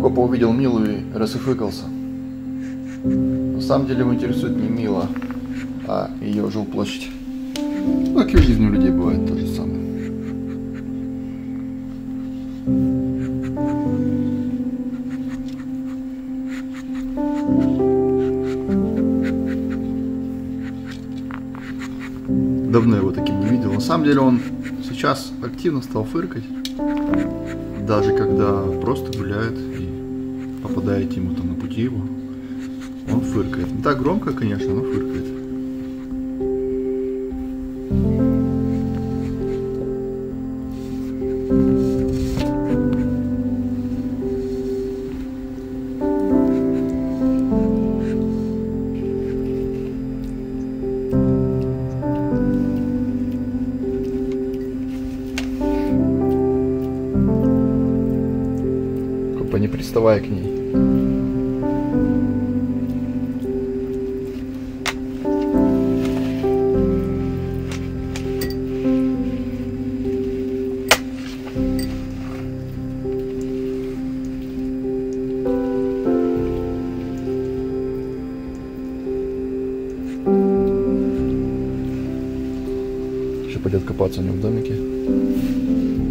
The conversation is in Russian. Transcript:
Копа увидел Милу и рассыфыкался. На самом деле его интересует не Мила, а ее жилплощадь. Ну, как и в жизни у людей бывает то же самое. Давно его таким не видел. На самом деле он сейчас активно стал фыркать. Даже когда просто гуляет и попадаете ему там на пути его, он фыркает. Не так громко, конечно, но фыркает. Копа, не приставай к ней. Еще пойдет копаться у него в домике.